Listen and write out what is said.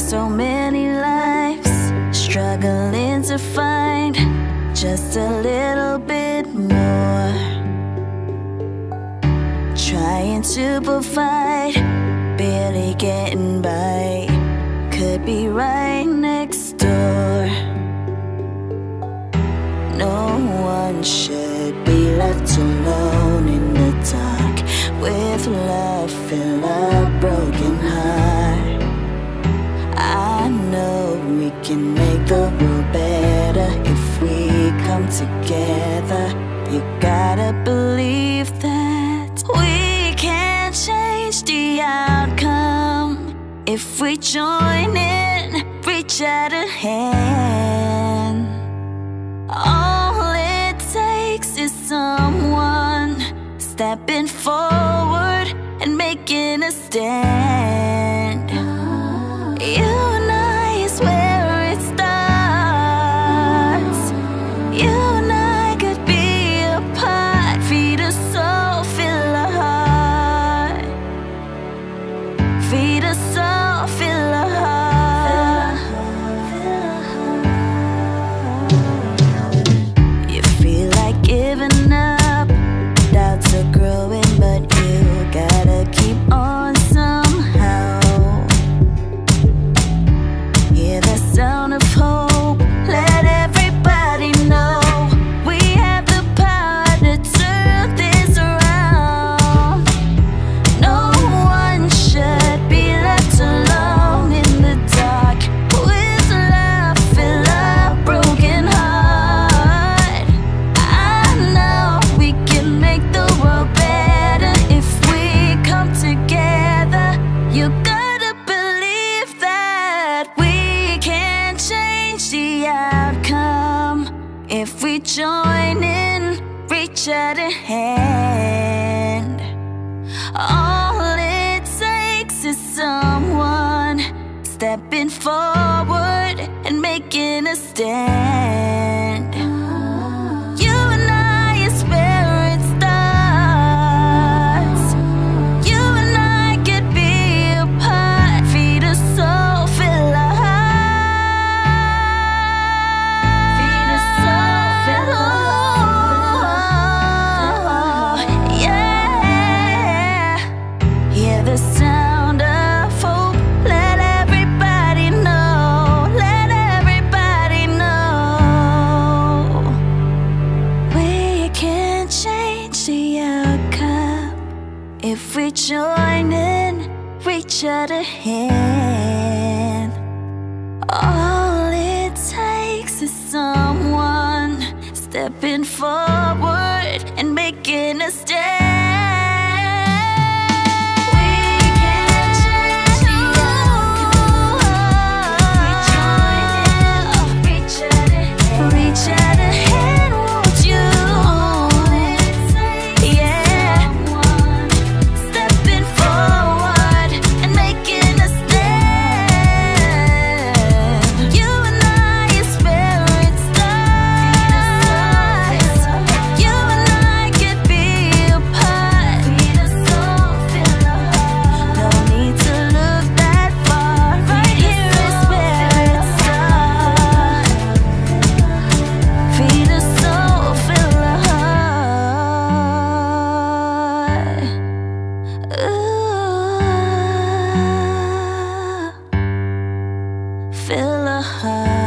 so many lives struggling to find just a little bit more. Trying to provide, barely getting by, could be right next door. No one should be left alone in the dark with love can make the world better if we come together. You gotta believe that we can change the outcome if we join in, reach out a hand. All it takes is someone stepping forward and making a stand. Feed a soul, outcome if we join in, reach out a hand. All it takes is someone stepping forward if we join in, reach out a hand. All fill a heart.